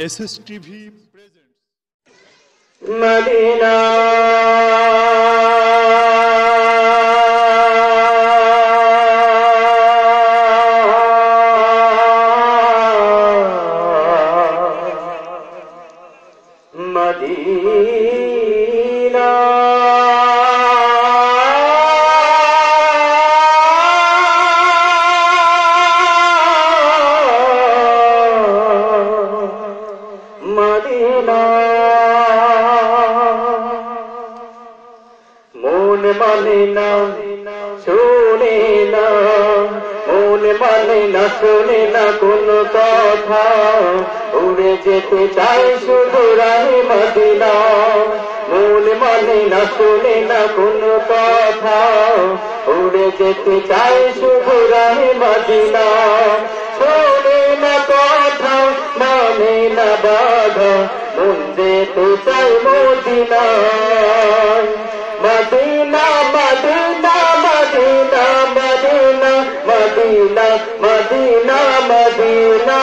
S S T भी present Medina. Medina. Medina মন মানে না, শোনে না। মন মানে না, শোনে না কোন কথা। উড়ে যেতে চাই শুধু রাহে মদিনা। মন মানে না, শোনে না কোন কথা। উড়ে যেতে চাই শুধু রাহে মদিনা। শোনে না কথা মানে না বাধা। মন যেতে চাই মদিনায় Medina Medina Medina Medina Medina Medina Medina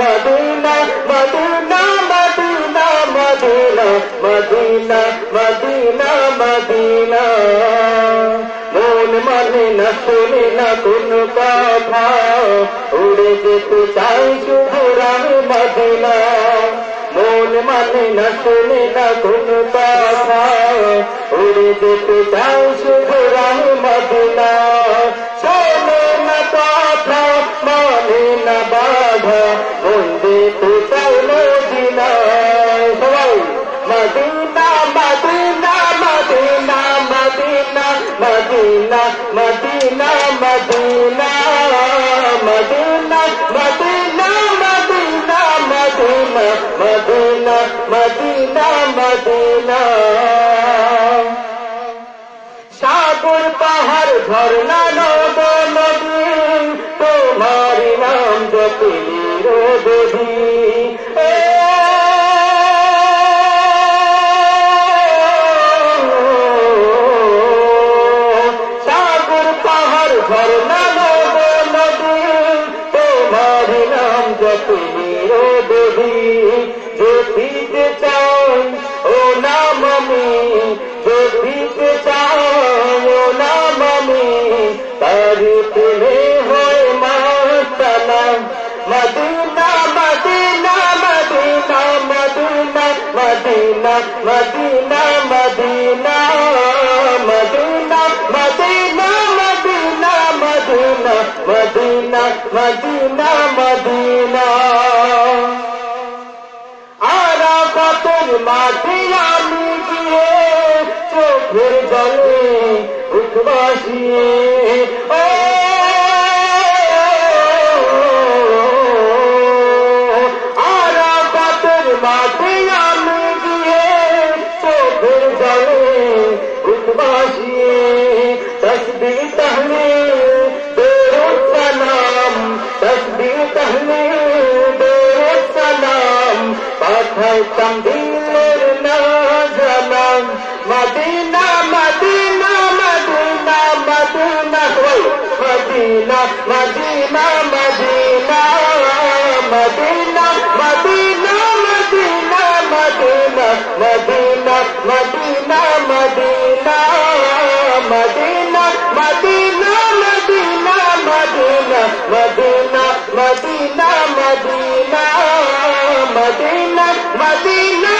Medina Medina Medina Medina Medina Medina Medina মন মানে না শোনে না উড়ে যেতে চাই শুধু রাম মদিনা মন মানে না শোনে না কোন কথা। উড়ে যেতে চাও শুধু রাম মদিনা। শোনে না কথা মানে না বাধা। মন যেতে চাও মদিনা। সবাই, Medina Medina Medina Medina Medina Medina Medina. ঝর্ণা নাম নদী তোমার নাম জপিলি Medina Medina Medina Medina Medina Medina Medina Medina Medina Medina আরাফাতের মাঠে আমি গিয়ে চোখের জলে উঠবাসিয়ে Madina, Madina, Madina, Madina, Madina, Madina, Madina, Madina, Madina, Madina, Madina, Madina, Madina, Madina, Madina, Madina, Madina, Madina, Madina, Madina.